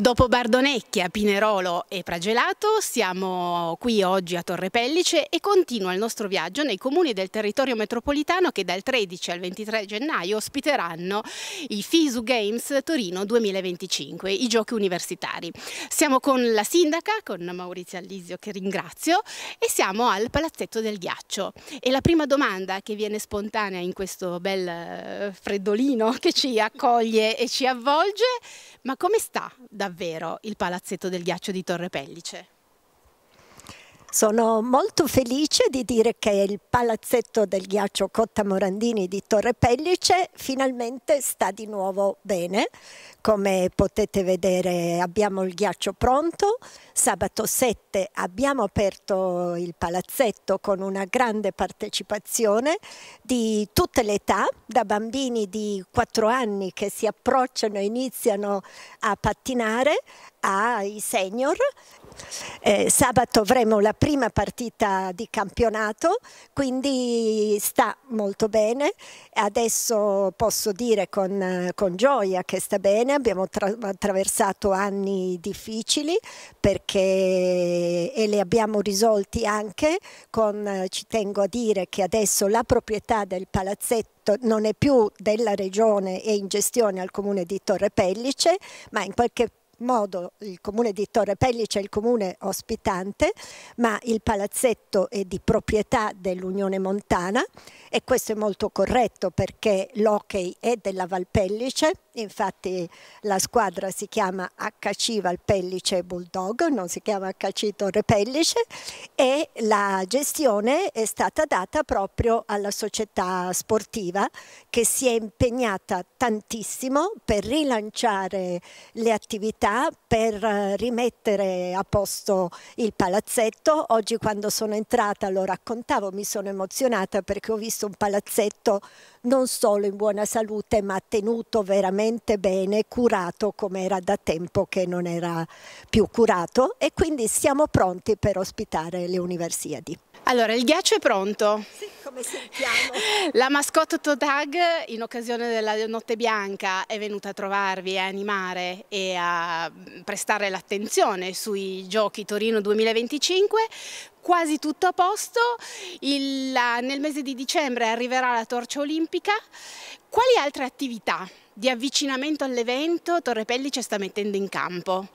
Dopo Bardonecchia, Pinerolo e Pragelato siamo qui oggi a Torre Pellice e continua il nostro viaggio nei comuni del territorio metropolitano che dal 13 al 23 gennaio ospiteranno i FISU Games Torino 2025, i giochi universitari. Siamo con la sindaca, con Maurizio Allisio che ringrazio e siamo al Palazzetto del Ghiaccio e la prima domanda che viene spontanea in questo bel eh, freddolino che ci accoglie e ci avvolge, ma come sta da davvero il palazzetto del ghiaccio di Torre Pellice? Sono molto felice di dire che il palazzetto del ghiaccio Cotta Morandini di Torre Pellice finalmente sta di nuovo bene. Come potete vedere abbiamo il ghiaccio pronto. Sabato 7 abbiamo aperto il palazzetto con una grande partecipazione di tutte le età, da bambini di 4 anni che si approcciano e iniziano a pattinare ai senior eh, sabato avremo la prima partita di campionato, quindi sta molto bene. Adesso posso dire con, con gioia che sta bene, abbiamo attraversato anni difficili perché, e li abbiamo risolti anche con, ci tengo a dire che adesso la proprietà del palazzetto non è più della regione e in gestione al comune di Torre Pellice, ma in qualche modo il comune di Torre Pellice è il comune ospitante, ma il palazzetto è di proprietà dell'Unione Montana e questo è molto corretto perché l'hockey è della Valpellice, infatti la squadra si chiama HC Valpellice Bulldog, non si chiama HC Torre Pellice e la gestione è stata data proprio alla società sportiva che si è impegnata tantissimo per rilanciare le attività, per rimettere a posto il palazzetto. Oggi quando sono entrata lo raccontavo, mi sono emozionata perché ho visto visto un palazzetto non solo in buona salute ma tenuto veramente bene, curato come era da tempo che non era più curato e quindi siamo pronti per ospitare le Universiadi. Allora, il ghiaccio è pronto. Sì, come sentiamo. La mascotte Totag, in occasione della Notte Bianca, è venuta a trovarvi, a animare e a prestare l'attenzione sui giochi Torino 2025 quasi tutto a posto, Il, nel mese di dicembre arriverà la torcia olimpica. Quali altre attività di avvicinamento all'evento Torre Pellice sta mettendo in campo?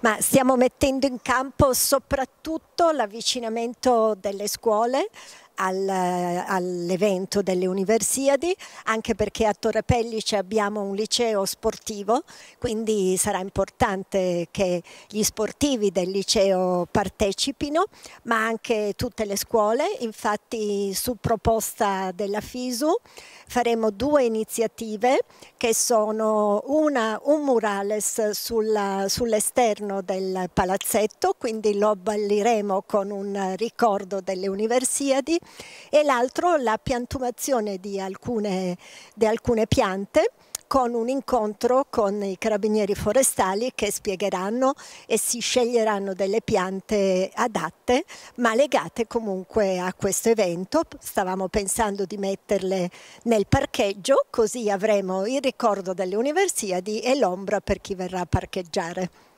ma stiamo mettendo in campo soprattutto l'avvicinamento delle scuole all'evento delle Universiadi, anche perché a Torre Pellice abbiamo un liceo sportivo, quindi sarà importante che gli sportivi del liceo partecipino, ma anche tutte le scuole, infatti su proposta della FISU faremo due iniziative che sono una, un murales sull'esterno del palazzetto, quindi lo abbelliremo con un ricordo delle Universiadi e l'altro la piantumazione di alcune, di alcune piante con un incontro con i carabinieri forestali che spiegheranno e si sceglieranno delle piante adatte ma legate comunque a questo evento. Stavamo pensando di metterle nel parcheggio così avremo il ricordo delle Universiadi e l'ombra per chi verrà a parcheggiare.